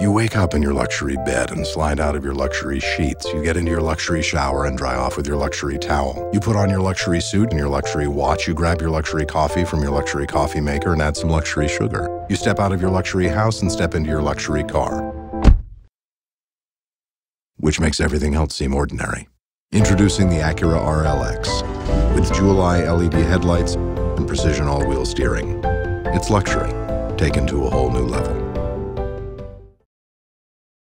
You wake up in your luxury bed and slide out of your luxury sheets. You get into your luxury shower and dry off with your luxury towel. You put on your luxury suit and your luxury watch. You grab your luxury coffee from your luxury coffee maker and add some luxury sugar. You step out of your luxury house and step into your luxury car. Which makes everything else seem ordinary. Introducing the Acura RLX with jewel eye LED headlights and precision all wheel steering. It's luxury taken to a whole new level.